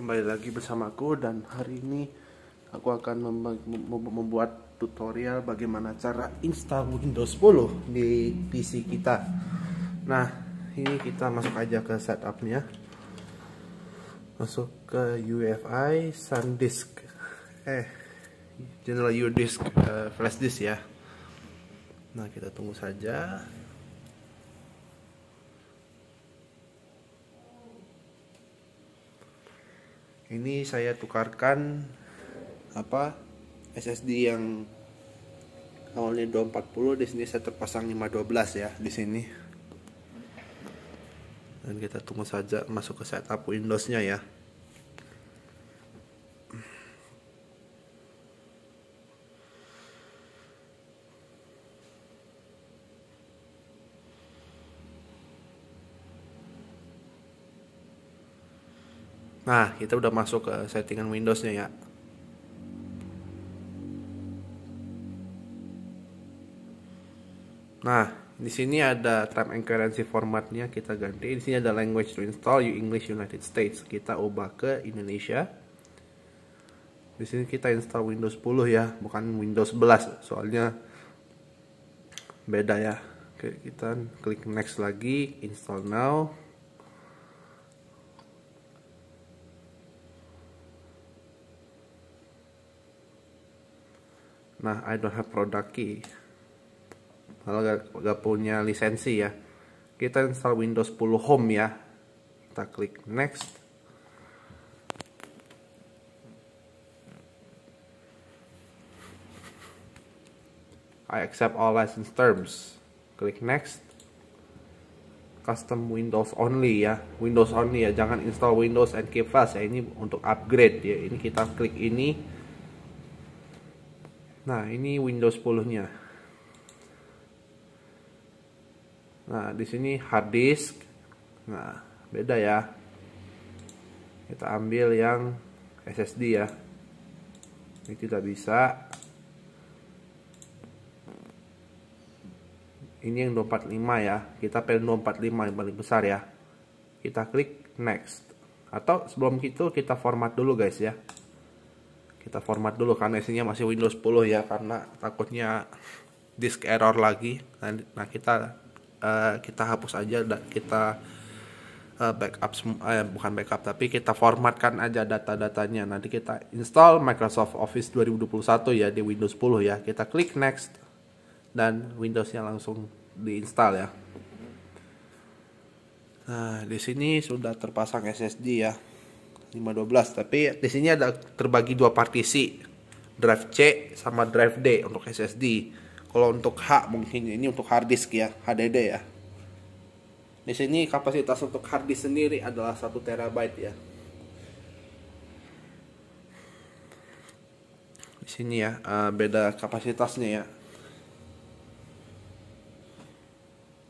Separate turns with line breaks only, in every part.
kembali lagi bersamaku dan hari ini aku akan mem- mem- membuat tutorial bagaimana cara install Windows 10 di PC kita. Nah, ini kita masuk aja ke setupnya. Masuk ke UEFI SanDisk. Eh, General UDisk uh, flash disk ya. Nah, kita tunggu saja. Ini saya tukarkan apa SSD yang awalnya 240 di sini saya terpasang 512 ya di sini. Dan kita tunggu saja masuk ke setup Windows-nya ya Nah, kita udah masuk ke settingan Windows-nya ya. Nah, di sini ada time and currency formatnya kita ganti. Di sini ada language to install you English United States. Kita ubah ke Indonesia. Di sini kita install Windows 10 ya, bukan Windows 11. Soalnya beda ya. Oke, kita klik next lagi, install now. Nah, I don't have product key. Kalau gak, punya lisensi ya. Kita install Windows 10 Home ya. Kita klik next. I accept all license terms. Klik next. Custom Windows only ya. Windows only ya. Jangan install Windows and keep fast ya. Ini untuk upgrade ya. Ini kita klik ini Nah, ini Windows 10-nya. Nah, di sini hard disk. Nah, beda ya. Kita ambil yang SSD ya. Ini tidak bisa. Ini yang 245 ya. Kita pilih 245 yang paling besar ya. Kita klik next. Atau sebelum itu kita format dulu guys ya kita format dulu karena isinya masih Windows 10 ya karena takutnya disk error lagi. Nah kita uh, kita hapus aja dan kita uh, backup eh, bukan backup tapi kita formatkan aja data-datanya. Nanti kita install Microsoft Office 2021 ya di Windows 10 ya. Kita klik next dan Windowsnya langsung diinstal ya. Nah di sini sudah terpasang SSD ya 512 tapi di sini ada terbagi dua partisi drive C sama drive D untuk SSD kalau untuk H mungkin ini untuk hard disk ya HDD ya. Di sini kapasitas untuk hard disk sendiri adalah 1 terabyte ya. Di sini ya uh, beda kapasitasnya ya.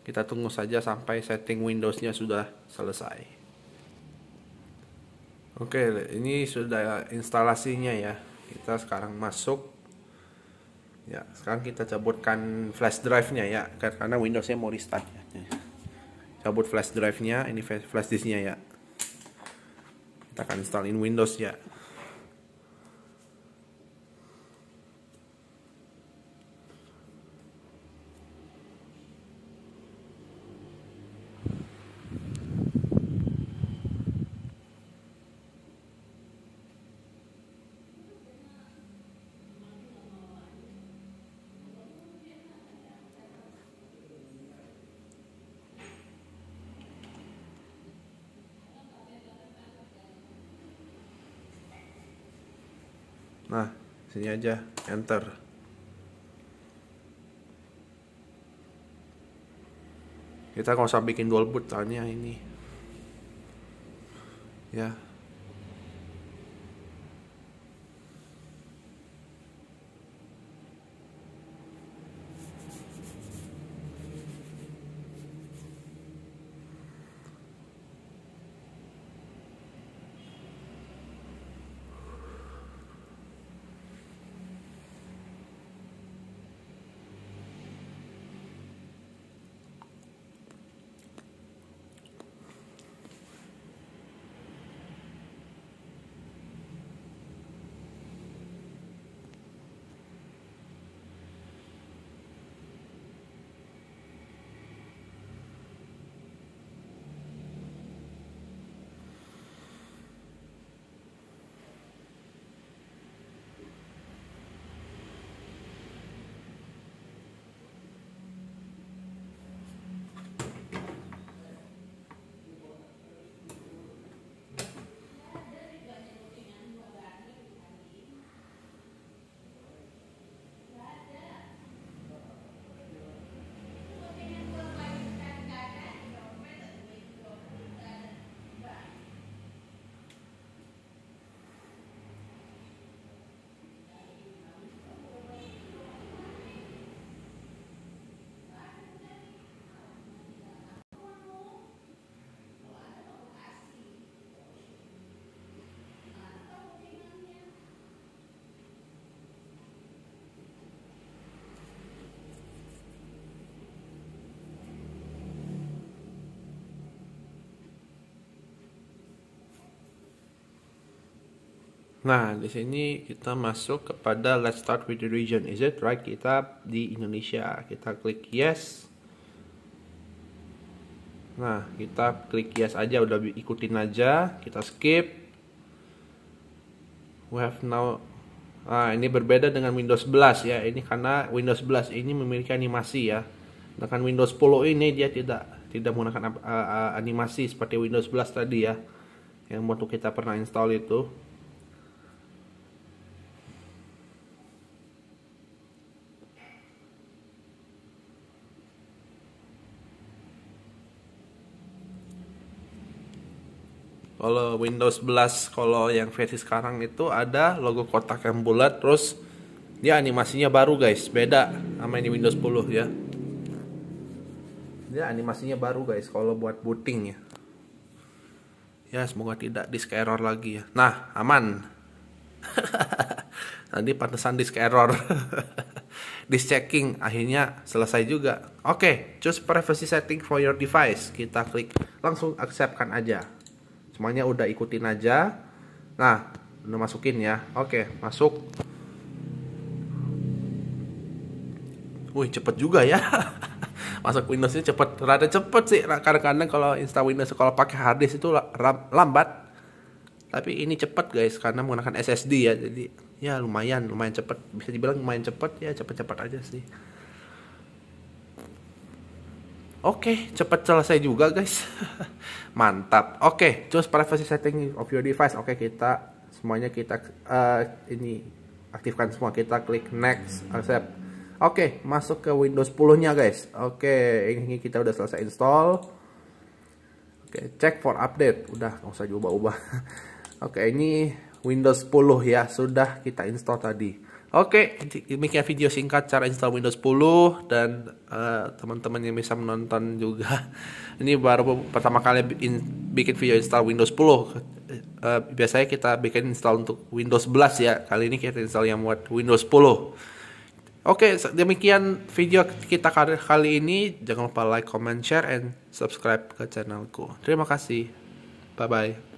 Kita tunggu saja sampai setting Windowsnya sudah selesai Oke, ini sudah instalasinya ya. Kita sekarang masuk. Ya, sekarang kita cabutkan flash drive-nya ya, karena Windows-nya mau restart ya. Cabut flash drive-nya, ini flash disk-nya ya. Kita akan installin Windows ya. Nah, sini aja, enter. Kita nggak usah bikin dual boot soalnya ini. Ya, Nah, di sini kita masuk kepada let's start with the region. Is it right? Kita di Indonesia. Kita klik yes. Nah, kita klik yes aja udah ikutin aja. Kita skip. We have now Nah, ini berbeda dengan Windows 11 ya. Ini karena Windows 11 ini memiliki animasi ya. Dengan Windows 10 ini dia tidak tidak menggunakan uh, animasi seperti Windows 11 tadi ya. Yang waktu kita pernah install itu. Kalau Windows 11 kalau yang versi sekarang itu ada logo kotak yang bulat terus dia animasinya baru guys, beda sama ini Windows 10 ya. Dia animasinya baru guys kalau buat booting ya. Ya semoga tidak disk error lagi ya. Nah, aman. Tadi pantesan disk error. disk checking akhirnya selesai juga. Oke, okay, choose privacy setting for your device. Kita klik langsung acceptkan aja semuanya udah ikutin aja. Nah udah masukin ya. Oke masuk. Wih cepet juga ya. Masuk Windowsnya cepet. Rada cepet sih. Kadang-kadang kalau install Windows kalau pakai harddisk itu lambat. Tapi ini cepet guys karena menggunakan SSD ya. Jadi ya lumayan lumayan cepet. Bisa dibilang lumayan cepet ya. Cepet-cepet aja sih Oke, okay, cepat selesai juga guys. Mantap. Oke, okay, choose privacy setting of your device. Oke, okay, kita semuanya kita uh, ini aktifkan semua. Kita klik next, accept. Oke, okay, masuk ke Windows 10-nya guys. Oke, okay, ini kita udah selesai install. Oke, okay, check for update. Udah, nggak usah ubah-ubah. Oke, okay, ini Windows 10 ya, sudah kita install tadi. Oke, demikian video singkat cara install Windows 10 dan uh, teman-teman yang bisa menonton juga. Ini baru pertama kali bikin, bikin video install Windows 10. Uh, eh, biasanya kita bikin install untuk Windows 11 ya. Kali ini kita install yang buat Windows 10. Oke, demikian video kita kali ini. Jangan lupa like, comment, share, and subscribe ke channelku. Terima kasih. Bye-bye.